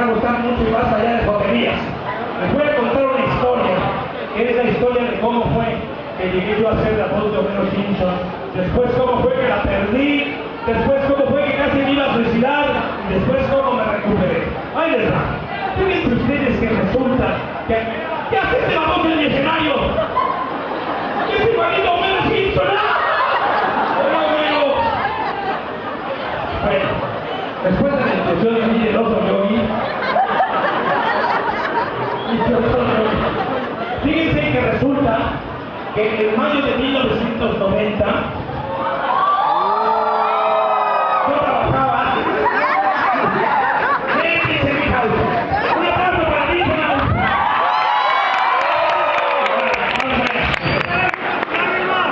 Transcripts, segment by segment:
va a gustar mucho y más allá de joterías. Les voy a contar una historia, que es la historia de cómo fue que llegué yo a ser la voz de Homero Simpson, después cómo fue que la perdí, después cómo fue que casi me iba a suicidar, y después cómo me recuperé. Ahí les va. Fíjense que resulta. ¿Qué hace este baboso en el escenario? ¡Es igualito Homero Simpson! Bueno, después de la instrucción de mí del y yo otro fíjense que resulta que en mayo de 1990 yo trabajaba. Déjense, mi house. Un aplauso para mi house.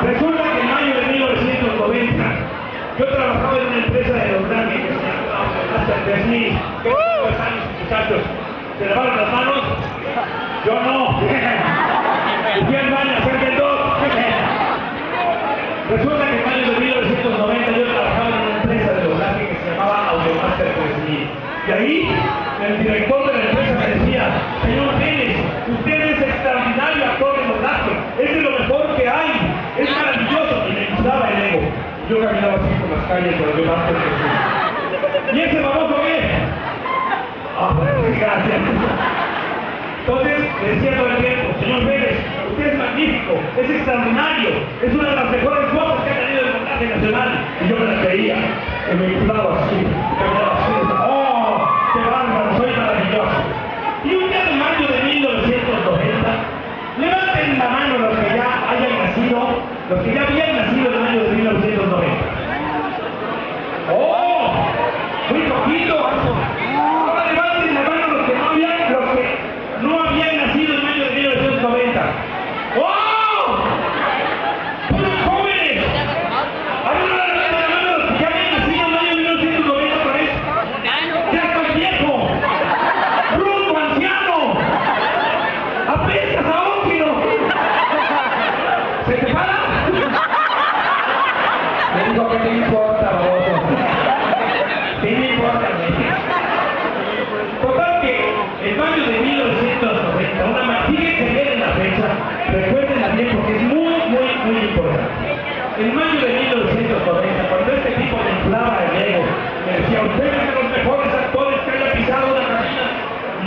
Resulta que en mayo de 1990 yo trabajaba en una empresa de doblaje que se llamaba Master 3000. ¿Qué cinco años, muchachos? ¿Se lavaron las manos? Yo no. Y fui al baño a hacerme el dos. Resulta que en mayo de 1990 yo trabajaba en una empresa de doblaje que se llamaba Audiomaster 3000. Y ahí el director de la empresa me decía, señor Pérez, usted es extraordinario actor de doblaje, es de lo mejor que hay, es maravilloso. Y me gustaba el ego. Yo caminaba así por 3000. ¿Y ese famoso qué? Ah, pues, gracias. Entonces, decía todo el tiempo, señor Pérez, usted es magnífico, es extraordinario, es una de las mejores voces que ha tenido el montaje nacional. Y yo me la creía, y me inflaba así, caminaba así, ¡oh! ¡Qué bárbaro! Soy maravilloso. Y un día de mayo de 1990, levanten la mano los que ya hayan nacido, los que ya habían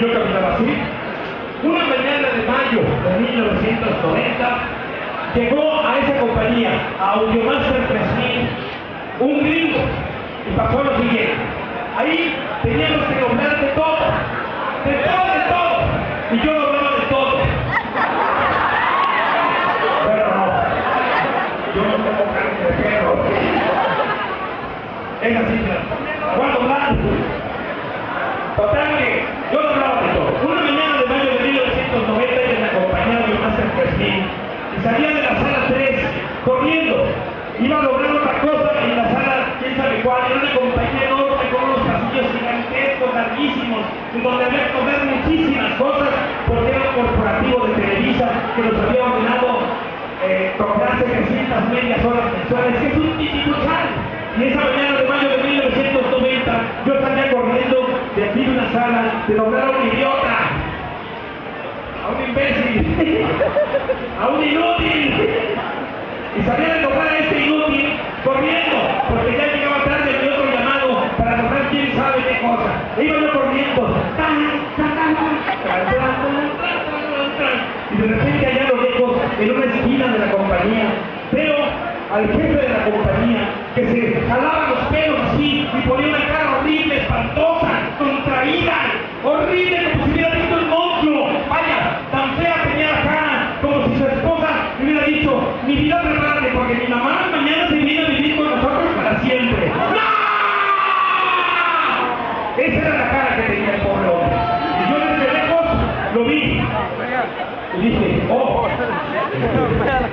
yo caminaba así. Una mañana de mayo de 1990, llegó a esa compañía, a Audiomaster 3000, un gringo, y pasó lo siguiente. Ahí teníamos que doblar de todo, de todo, de todo, doblaba de todo. Pero no, yo no tengo carne de perro. Es así, claro. voy a doblar. Total que yo doblaba de todo. Una mañana de mayo de 1990 yo me acompañaba de Master 3000 y salía de la sala 3 corriendo. Iba a lograr otra cosa en la sala, quién sabe cuál, era una compañía enorme con unos pasillos gigantescos, larguísimos, en donde había que comer muchísimas cosas, porque era un corporativo de Televisa que nos había ordenado eh, cobrar 700 medias horas mensuales, que es un titituchal. Y esa mañana de mayo de 1990, yo salía corriendo de aquí de una sala, de doblar a un idiota. a un imbécil, a un inútil. Y sabía de tocar a este inútil corriendo, porque ya llegaba tarde mi otro llamado para tocar quién sabe qué cosa. E iba yo corriendo. Y de repente allá lo dejo en una esquina de la compañía. Veo al jefe de la compañía que se jalaba los pelos así y ponía una cara horrible, espantosa,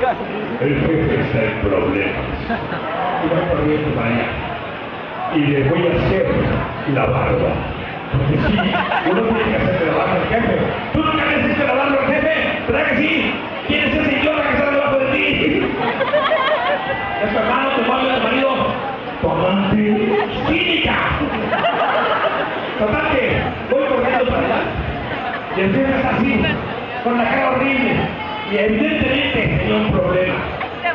El jefe está en problemas. y voy corriendo para allá. Y le voy a hacer la barba. Porque sí, uno tiene que hacerle la barba al jefe. ¿Tú nunca le hiciste la barba al jefe? ¿Verdad que sí? ¿Quién es ese idiota que está debajo de ti? Es tu hermano, tu padre, tu marido. Tu amante cínica. Total voy corriendo para allá. Y está así, con la cara horrible. Y evidentemente tenía un problema.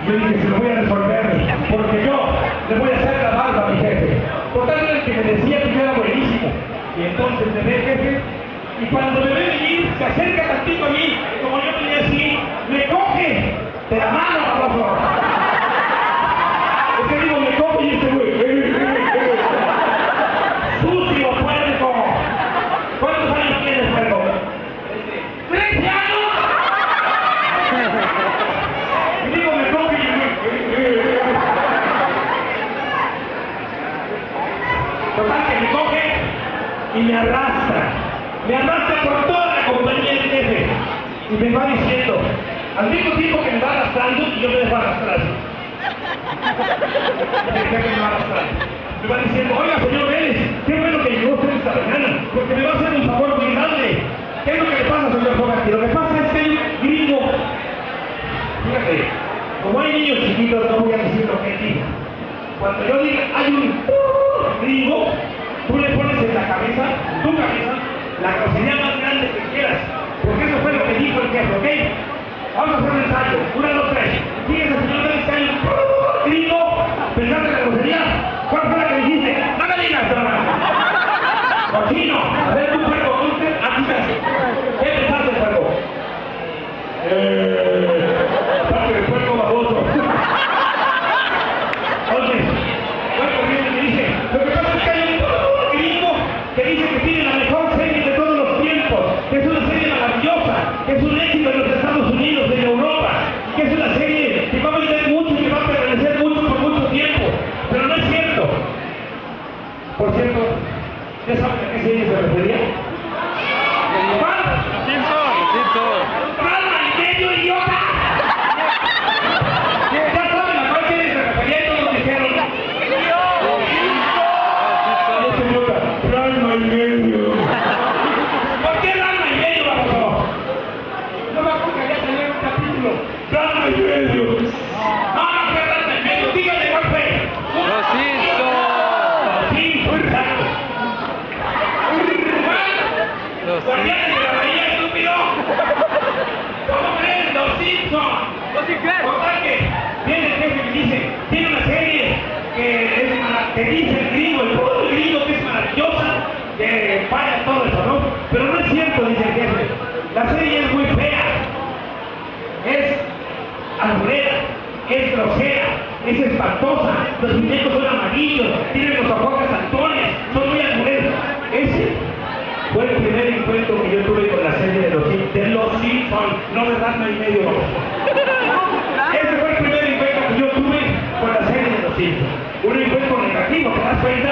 Yo dije, se lo voy a resolver, porque yo le voy a hacer la barba a mi jefe. Total era el que me decía que yo era buenísimo. Y entonces me ve el jefe, y cuando me ve venir, se acerca tantito a mí, como yo tenía así, me coge de la mano a favor. Es que digo, me coge y este güey, eh, eh, eh. sucio, puerco. ¿Cuántos años tienes, puerco? ¡Trece años! Y digo, me coge y me... Total que me coge y me arrastra. Me arrastra por toda la compañía del jefe. Y me va diciendo, al mismo tiempo que me va arrastrando, y yo me dejo arrastrar. El jefe me va arrastrando. Me va diciendo, oiga, señor Vélez, qué bueno que llegó usted esta mañana, porque me va a hacer un favor muy grande. ¿Qué es lo que le pasa, señor Fogarty? Lo que pasa es que hay un gringo Fíjate, como hay niños chiquitos, no voy a decir lo que diga. Cuando yo diga, hay un tú le pones en la cabeza, en tu cabeza, la grosería más grande que quieras. Porque eso fue lo que dijo el jefe, ¿ok? Vamos a hacer un ensayo. Una, dos, tres. Fíjese, señor, que hay es un éxito en los Estados Unidos, en Europa, que es una serie que va a vender mucho y que va a permanecer mucho por mucho tiempo. Pero no es cierto. Por cierto, ¿ya saben a qué serie se refería? La serie es muy fea. Es alburera, es grosera, es espantosa, los muñecos son amarillos, tienen los ojos saltones, son muy albureros. Ese fue el primer encuentro que yo tuve con la serie de los, de los Simpsons, no me dan y medio. Ese fue el primer encuentro que yo tuve con la serie de los Simpsons. Un encuentro negativo, ¿te das cuenta?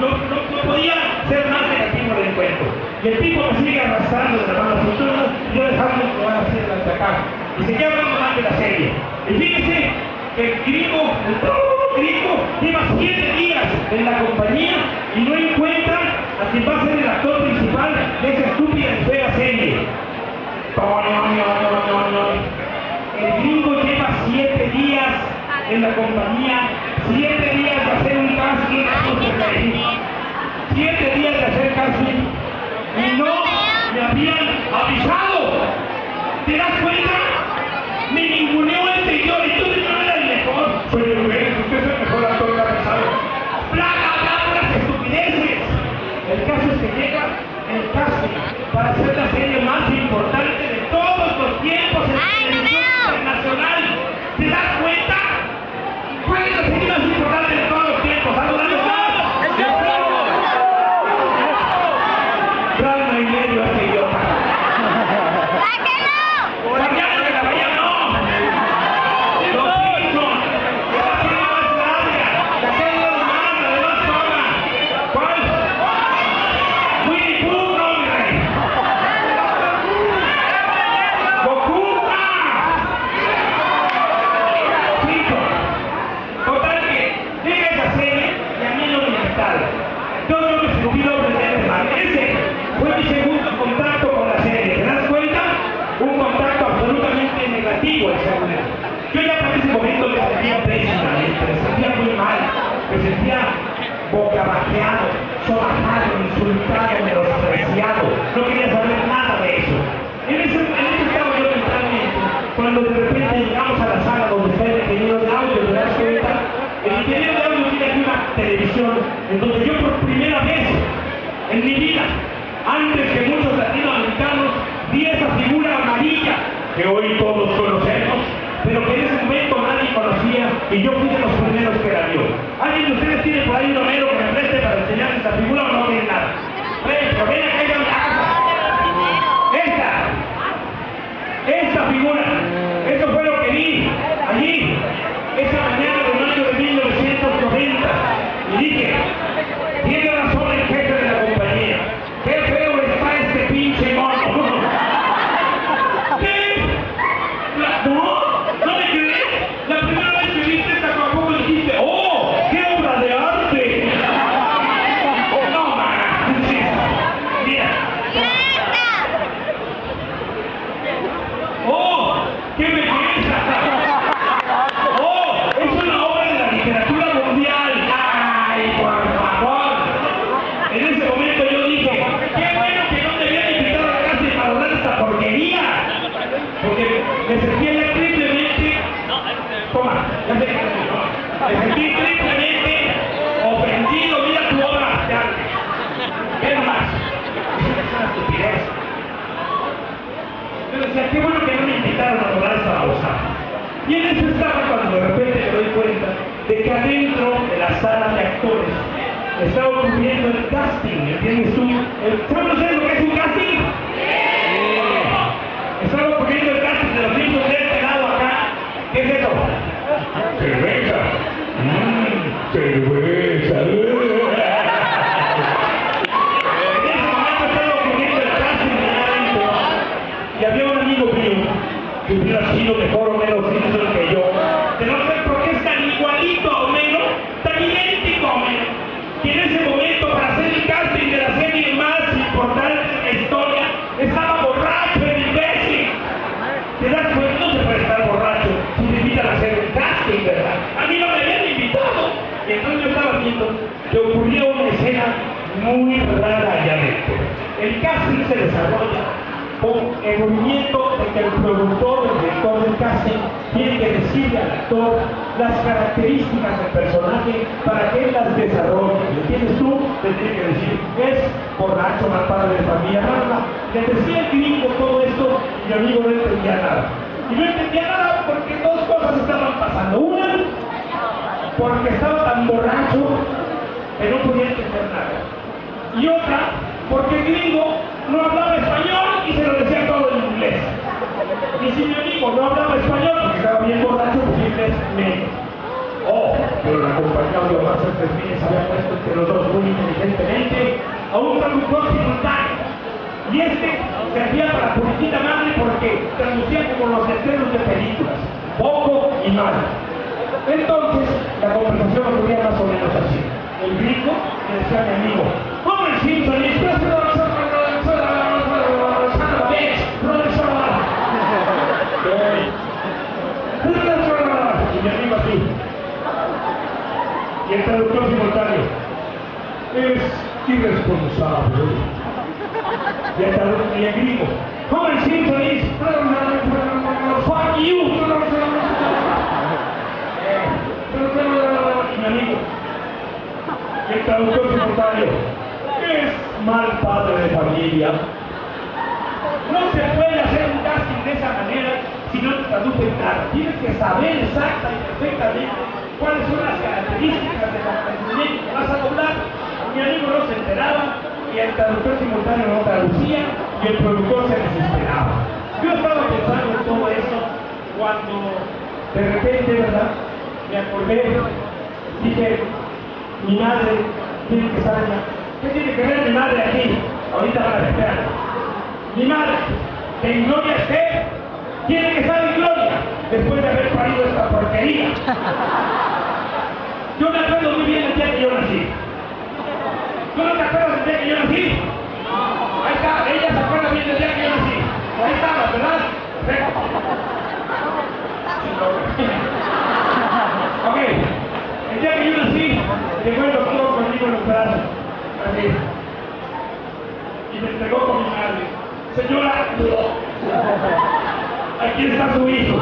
No, no podía ser más negativo el encuentro. Y el tipo me sigue arrastrando de la mano a cintura, y yo dejando que van a hacer la acá. Y seguía hablando más de la serie. Y fíjese que el gringo, el todo gringo, lleva siete días en la compañía y no encuentra a quien va a ser el actor principal de esa estúpida y fea serie. El gringo lleva siete días en la compañía, siete días de hacer un casting, siete días de hacer casting, y no me habían avisado ¿Te das cuenta? Me señor y tú no eras el mejor. Pérez, usted es el mejor actor que ha pasado. ¡Bla, bla, bla, bla, estupideces! El caso es que llega el casting para hacer la serie cuando de repente llegamos a la sala donde está el ingeniero de audio, ¿te das cuenta? El ingeniero de audio tiene aquí una televisión en donde yo por primera vez en mi vida, antes que muchos latinoamericanos, vi esa figura amarilla que hoy todos conocemos, pero que en ese momento nadie conocía y yo fui de los primeros que la vio. ¿Alguien de ustedes tiene por ahí un homero que me preste para enseñar esta figura o no tiene nada? Ven, ven acá. Esta, esta figura, eso fue lo que vi allí, esa mañana de mayo de 1990. Y dije, tiene razón el de que adentro de la sala de actores está ocurriendo el casting, ¿entiendes tú? El, ¿Sabes ustedes lo que es un casting? Estaba ocurriendo el casting de los niños de este lado acá. ¿Qué es eso? Cerveza. Mmm, cerveza. En ese momento estaba ocurriendo el casting de allá adentro y había un amigo mío que hubiera sido mejor viendo que ocurría una escena muy rara allá adentro. El casting se desarrolla con el movimiento de que el productor, el director del casting, tiene que decirle al actor las características del personaje para que él las desarrolle. ¿Me entiendes tú? Te tiene que decir, es borracho, mal padre de familia, bla. Le decía el gringo todo esto y mi amigo no entendía nada. Y no entendía nada porque dos cosas estaban pasando. Una, porque estaba tan borracho que no podía entender nada. Y otra, porque el gringo no hablaba español y se lo decía todo en inglés. Y si mi amigo no hablaba español porque estaba bien borracho, pues inglés menos. Oh, pero la compañía Audiovisual Fermines había puesto entre los dos muy inteligentemente a un traductor simultáneo. Y este servía para puritita madre porque traducía como los letreros de películas, poco y mal. Entonces, la conversación ocurría más o menos así. El gringo decía a mi amigo, Homer Simpson, después Y mi amigo así. Y el traductor simultáneo. Es irresponsable Y hasta y el gringo. Homer Simpson fuck you. Amigo. El traductor simultáneo. Es mal padre de familia. No se puede hacer un casting de esa manera si no te traducen nada. Tienes que saber exacta y perfectamente cuáles son las características de la que vas a doblar. Mi amigo no se enteraba y el traductor simultáneo no traducía y el productor se desesperaba. Yo estaba pensando en todo eso cuando de repente, ¿verdad? Me acordé, dije, mi madre tiene que estar allá. ¿Qué tiene que ver mi madre aquí? Ahorita van a esperar. Mi madre, que en gloria esté, tiene que estar en gloria después de haber parido esta porquería. Yo me acuerdo muy bien el día que yo nací. ¿Tú no te acuerdas del día que yo nací? Ahí está, ella se acuerda bien del día que yo nací. Ahí estaba, ¿verdad? Perfecto. Ok, el día que yo nací, llegó el doctor conmigo en los brazos. Así. Y me entregó con mi madre. Señora, aquí está su hijo.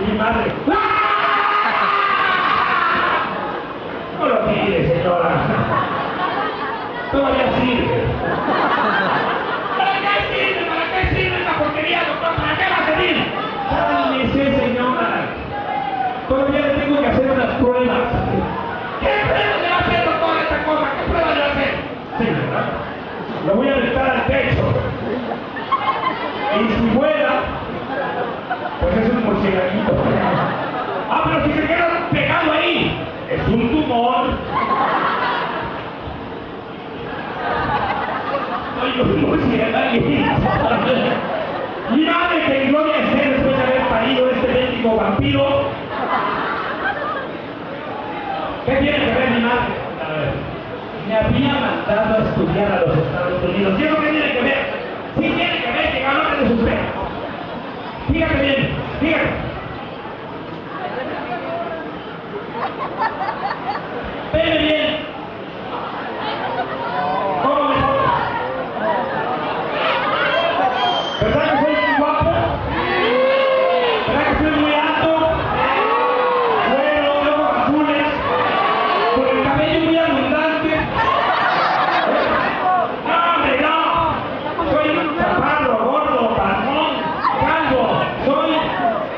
Mi madre. No lo mire, señora. Todavía sirve. ¿Para qué sirve? ¿Para qué sirve esta porquería, doctor? ¿Para qué va a servir? Cálmese, señora. Todavía le tengo que hacer unas pruebas. ¿Qué pruebas le va a hacer, doctor, esta cosa? ¿Qué pruebas le va a hacer? Lo voy a aventar al techo. Y si vuela, pues es un murcielaguito. Ah, pero si se queda pegado ahí, es un tumor. Soy un murcielaguito. Mi madre que gloria esté después de haber parido este médico vampiro. ¿Qué tiene que ver mi madre? Me había mandado a estudiar a los Estados Unidos. ¿Y eso qué tiene que ver? Sí tiene que ver que ganó de sus penas. Fíjate bien, fíjate. Veme bien. ¿Cómo me pongo? ¿Verdad que soy muy guapo? ¿Verdad que soy muy alto? Güero, de ojos azules, con el cabello muy abundante. ¡No, hombre, no! Soy un chaparro, gordo, palmón, calvo. Soy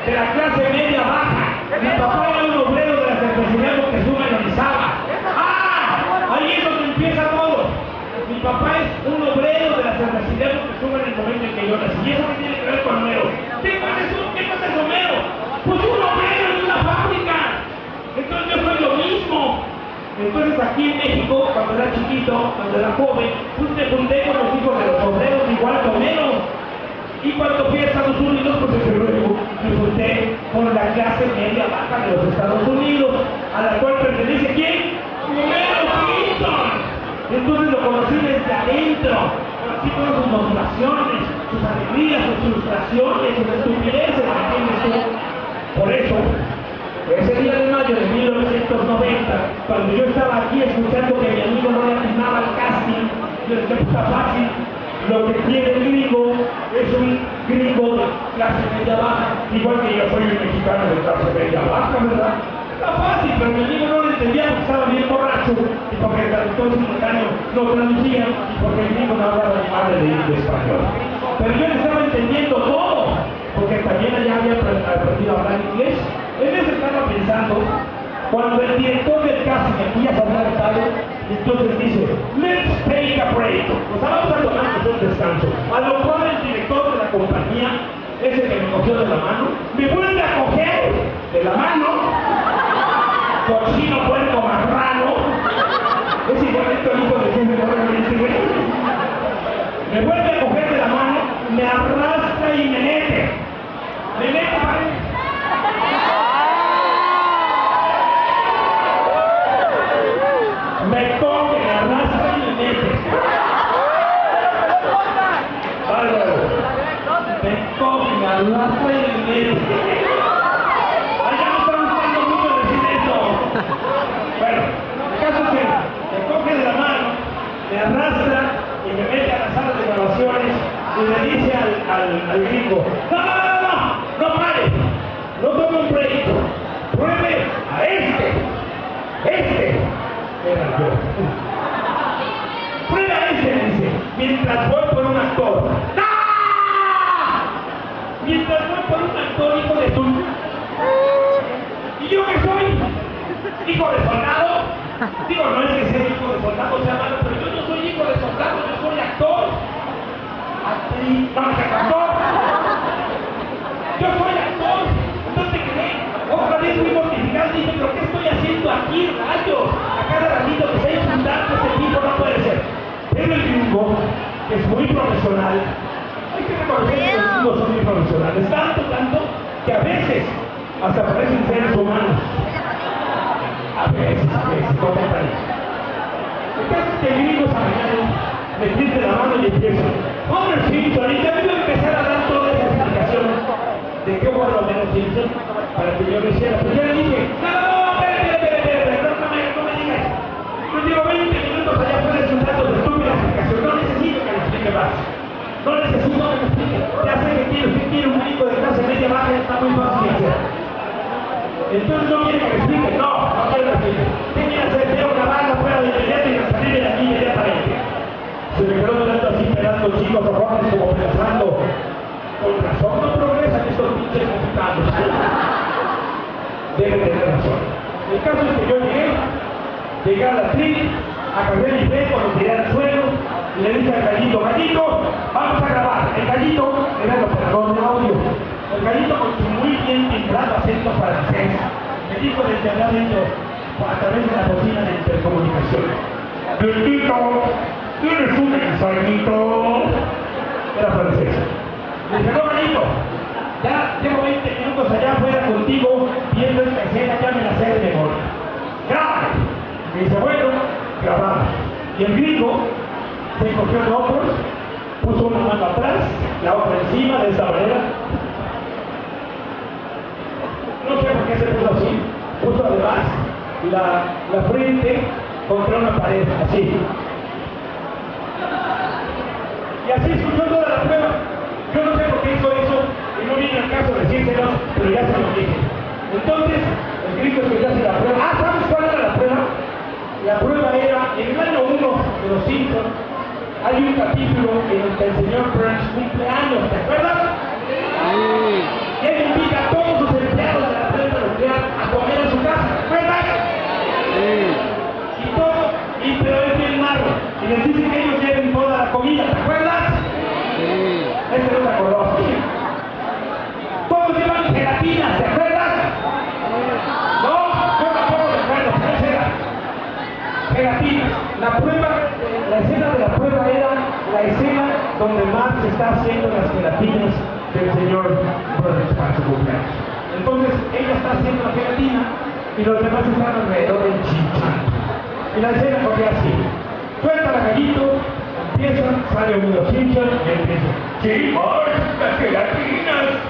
de la clase media baja. Mi papá era un obrero de la cervecería Moctezuma en Orizaba. ¡Ah! Ahí es donde empieza todo. Mi papá es un obrero de la cervecería Moctezuma en el momento en que yo nací. ¿Y eso qué tiene que ver con Homero? ¿Qué cosa es, un- qué cosa es Homero? Pues un obrero en una fábrica. Entonces yo soy lo mismo. Entonces aquí en México, cuando era chiquito, cuando era joven, pues me junté con los hijos de los obreros que Homero. Y cuando fui a Estados Unidos, pues me junté con la clase media baja de los Estados Unidos, a la cual pertenece quién? Homero Simpson. Entonces lo conocí desde adentro, conocí todas sus motivaciones, sus alegrías, sus frustraciones, sus estupideces, ¿me entiendes tú? Por eso, ese día de mayo de 1990, cuando yo estaba aquí escuchando que mi amigo no al casting, yo decía, "Pues está fácil, lo que quiere el gringo es un gringo de clase media baja, igual que yo soy un mexicano de clase media baja, ¿verdad? Está fácil, pero mi amigo no lo entendía porque estaba bien borracho y porque el traductor simultáneo no traducía y porque el gringo no hablaba ni madre de, de español. Pero yo le estaba entendiendo todo, porque también allá había apre- aprendido a hablar inglés. Eso estaba pensando, cuando el director del casting aquí ya hablar tal, entonces dice, let's take a break. O sea, vamos a tomarnos un descanso. A lo cual el director de la compañía, ese que me cogió de la mano, me vuelve a coger de la mano, cochino, puerco, marrano, es igualito al hijo de güey. Me vuelve a coger de la mano, me arrastra y me mete. Arrastra y me mete. Bárbaro. Me coge, me arrastra y me mete. Ay, ya me está gustando mucho decir eso. Bueno, el caso es que me coge de la mano, me arrastra y me mete a la sala de grabaciones al gringo, no, no, no, no, no pare, no un pruebe a este, este, era yo. Pruebe a este, dice, mientras voy por un actor. ¡No! Mientras voy por un actor, hijo de tu... ¿Y yo qué soy? ¿Hijo de soldado? Digo, no es que sea hijo de soldado sea malo, pero yo no soy hijo de soldado, yo soy actor. Actriz, no, actor. Yo soy actor. Entonces quedé otra vez muy mortificado. Pero ¿qué estoy haciendo aquí, rayos? A cada ratito que estoy juntando este tipo no puede ser. Pero el gringo, que es muy profesional, hay que reconocer que los gringos son muy profesionales. Tanto, tanto, que a veces hasta parecen seres humanos. A veces, a veces, no te parece. El caso es que el gringo mañana me tiende la mano y empieza. Hombre Simpson, y ya me iba a empezar a dar de fue Romero Simpson para que yo lo hiciera. Pero yo le dije, no, no, espérate, espérate, espérate, no, me, no me digas. Yo llevo 20 minutos allá afuera escuchando de estúpida explicación. No necesito que me explique más. No necesito que me explique. Ya sé que quiero, que quiero un médico de clase media baja, está muy fácil de hacer. Entonces no quiere que me explique, no, no quiero que me explique. ¿Qué quiere hacer? Quiero grabarla fuera de inmediato y salir de aquí inmediatamente. Se me quedó mirando así, esperando chicos rojones como pensando, con razón Debe tener razón. El caso es que yo llegué, llegué a la actriz, agarré mi peso, lo tiré al suelo, y le dije al gallito, gallito, vamos a grabar. El gallito era el operador de audio. El gallito con su muy bien timbrado acento francés me dijo desde allá adentro, a través de la bocina de intercomunicación. Bendito, tienes un ensayito. Era francés. Le dije, no, gallito, ya llevo 20 minutos allá afuera contigo viendo esta escena, ya me la sé de memoria. ¡Graba! Me dice, bueno, grabamos. Y el gringo se cogió en hombros, puso una mano atrás, la otra encima, de esta manera. No sé por qué se puso así. Puso además la, la frente contra una pared, así. Y así escuchó toda la prueba. Yo no sé por qué hizo eso, y no viene al caso decírselo, pero ya se lo dije. Entonces, el grito es que ya hace la prueba. Ah, ¿sabes cuál era la prueba? La prueba era, en el año 1 de los Simpsons, hay un capítulo en el que el señor Burns cumple años, ¿te acuerdas? Y él invita a todos sus empleados de la planta nuclear a comer a su casa, ¿te acuerdas? Y todo, y pero es bien malo. Y les dice que ellos lleven toda la comida, ¿te acuerdas? Ese no se acordó. Todos llevan gelatinas, ¿te acuerdas? No, yo tampoco me acuerdo, pero esa era. Gelatinas. La prueba, la escena de la prueba era la escena está haciendo las gelatinas del señor Burns para su cumpleaños. Entonces, ella está haciendo la gelatina y los demás están alrededor del chinchán. Y la escena corría así. Suelta la gallito, empieza, sale uno Simpson y empieza. Sí, Marx, las gelatinas.